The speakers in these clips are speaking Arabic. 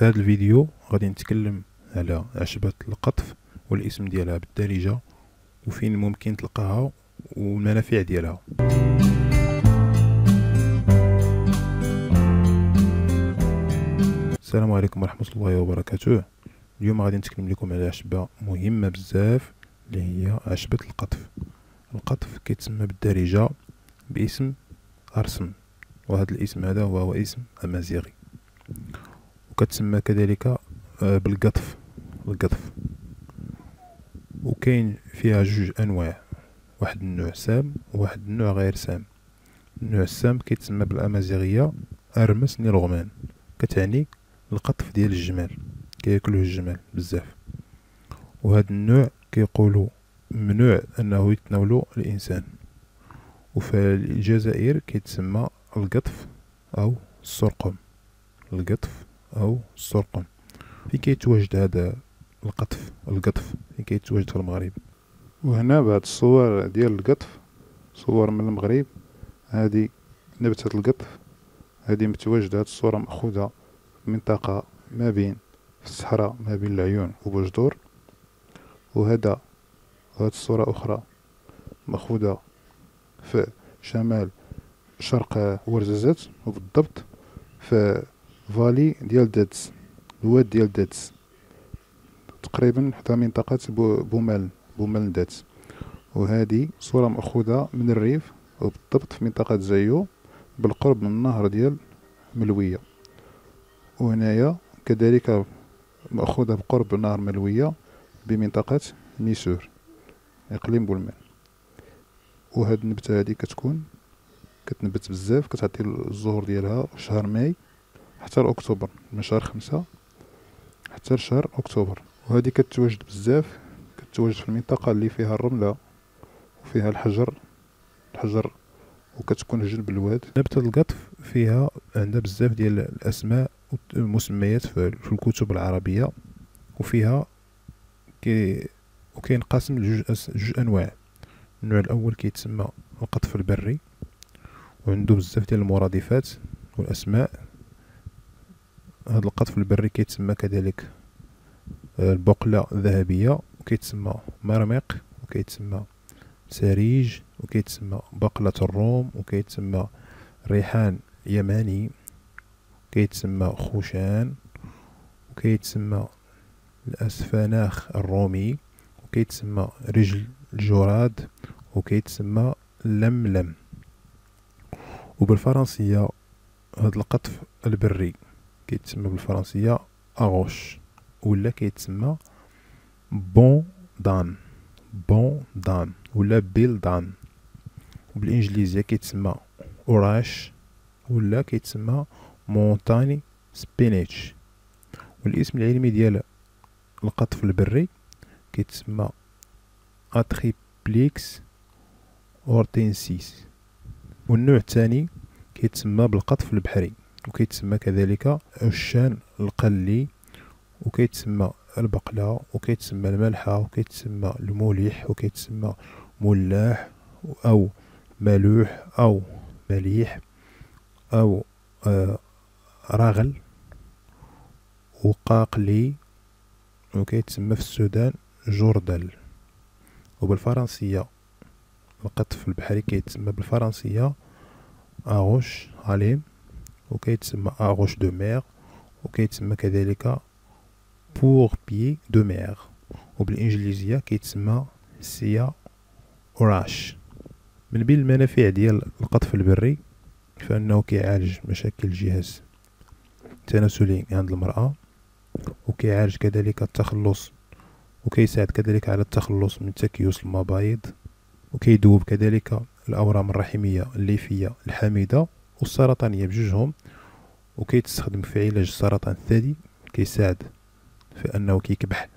في هذا الفيديو غادي نتكلم على عشبة القطف والاسم ديالها بالدارجة وفين ممكن تلقاها والمنافع ديالها. السلام عليكم ورحمة الله وبركاته. اليوم غادي نتكلم لكم على عشبة مهمة بزاف اللي هي عشبة القطف. القطف كيتسمى بالدارجة باسم أرسم وهذا الاسم هذا هو اسم أمازيغي. وكتسمى كذلك آه، بالقطف. القطف. وكاين فيها جوج أنواع. واحد النوع سام وواحد النوع غير سام. النوع السام كيتسمى بالأمازيغية أرمس نيلغمان. كتعني القطف ديال الجمال. كيأكلوه الجمال بزاف. وهذا النوع كيقولوا ممنوع أنه يتناولو الإنسان. وفي الجزائر كيتسمى القطف أو السرقم. القطف أو السرقم فين كيتواجد هذا القطف القطف. فين كيتواجد في المغرب. وهنا بعض الصور ديال القطف صور من المغرب. هذه نبتة القطف. هذه متواجدة هاد الصورة مأخوذة منطقة ما بين الصحراء ما بين العيون وبوجدور وهذا هاد الصورة أخرى مأخوذة في شمال شرق ورزازات وبالضبط في فالي ديال دادس الواد ديال دادس تقريبا حتى منطقة بومال بومال دادس وهذه صورة مأخوذة من الريف وبالضبط في منطقة زايو بالقرب من النهر ديال ملوية. وهنايا كذلك مأخوذة بقرب نهر ملوية بمنطقة ميسور إقليم بولمان. وهاد النبتة هادي كتكون كتنبت بزاف كتعطي الزهور ديالها في شهر ماي. حتى لأكتوبر من شهر خمسة حتى لشهر أكتوبر. وهادي كتواجد بزاف كتواجد في المنطقة اللي فيها الرملة وفيها الحجر الحجر وكتكون جنب الواد. نبتة القطف فيها عندها بزاف ديال الأسماء والمسميات في الكتب العربية وفيها كي وكينقسم لجوج أس... جوج أنواع. النوع الأول كيتسمى القطف البري وعنده بزاف ديال المرادفات والأسماء. هذا القطف البري كيتسمى كذلك آه، البقلة الذهبية وكيتسمى مرمق وكيتسمى سريج وكيتسمى بقلة الروم وكيتسمى ريحان يماني كيتسمى خوشان وكيتسمى الأسفناخ الرومي وكيتسمى رجل الجراد وكيتسمى لملم. وبالفرنسية هاد القطف البري. كيتسمى بالفرنسية arroche ولا كيتسمى bonne dame. bonne dame ولا belle dame. وبالإنجليزية كيتسمى orache ولا كيتسمى mountain spinach. والاسم العلمي ديال القطف البري كيتسمى Atriplex hortensis. والنوع الثاني كيتسمى بالقطف البحري. وكيتسمى كذلك عشان القلي وكيتسمى البقلة وكيتسمى الملحة وكيتسمى المليح وكيتسمى ملاح أو ملوح أو مليح أو آه رغل وقاقلي وكيتسمى في السودان جوردل وبالفرنسية القطف البحري كيتسمى بالفرنسية arroche halime. وكيتسمى arroche de mer وكيتسمى كذلك pourpier de mer وبالإنجليزية كيتسمى sea orache. من بين المنافع ديال القطف البري فإنه كيعالج مشاكل الجهاز التناسلي عند المرأة وكيعالج كذلك التخلص وكيساعد كذلك على التخلص من تكيس المبايض وكيدوب كذلك الأورام الرحمية الليفية الحامضة والسرطانية بجوجهم وكيتستخدم في علاج السرطان الثدي كيساعد في أنه كيكبح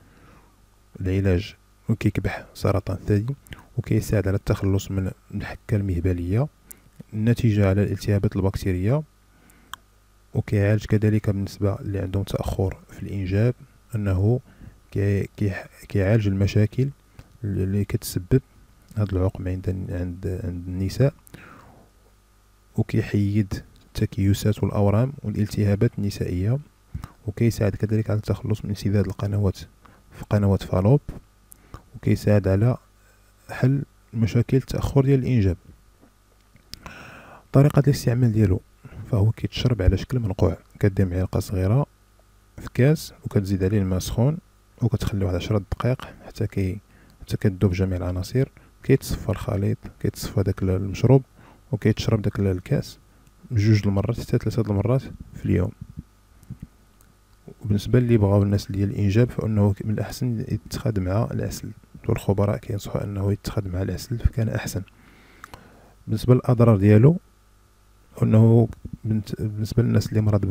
العلاج وكيكبح سرطان الثدي وكيساعد على التخلص من الحكة المهبلية النتيجة على الالتهابات البكتيرية وكيعالج كذلك بالنسبة اللي عندهم تأخر في الإنجاب أنه كيعالج المشاكل اللي كتسبب هاد العقم عند عند عند النساء. وكيحيد التكيسات والأورام والالتهابات النسائية وكيساعد كذلك على التخلص من انسداد القنوات في قنوات فالوب وكيساعد على حل مشاكل التأخر ديال الإنجاب. طريقة الاستعمال ديالو فهو كيتشرب على شكل منقوع كدير معلقة صغيرة في كاس وكتزيد عليه الماء سخون وكتخليه واحد عشرة دقائق حتى كي حتى كتذوب جميع العناصر كيتصفى الخليط كيتصفى داك المشروب وكيتشرب داك الكاس بجوج المرات حتى ثلاثة المرات في اليوم. وبالنسبة اللي بغاو الناس ديال الإنجاب فإنه من الأحسن يتخذ مع العسل والخبراء كينصحوا إنه يتخذ مع العسل فكان أحسن. بالنسبة للأضرار ديالو إنه بالنسبة للناس اللي مرض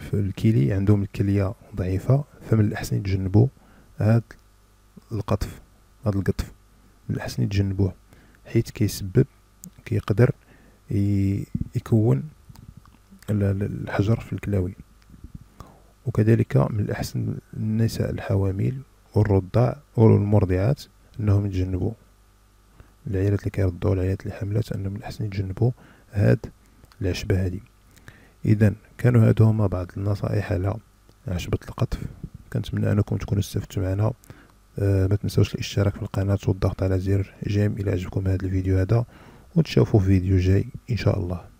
في الكلي عندهم الكلية ضعيفة فمن الأحسن يتجنبوا هذا القطف هذا القطف. من الأحسن يتجنبوه حيث كيسبب كيقدر يكون الحجر في الكلاوي. وكذلك من الأحسن النساء الحوامل والرضع والمرضعات أنهم يتجنبوا. العيالات اللي كيرضعوا العيالات اللي حملات أنهم من الأحسن يتجنبوا هاد العشبة هادي. إذا كانوا هادو هما بعض النصائح على عشبة القطف. كنتمنى أنكم تكونوا استفدتوا معنا. أه ما تنسوش الاشتراك في القناة والضغط على زر جيم إلى عجبكم هذا الفيديو هذا. ونتشوفوا في فيديو جاي إن شاء الله.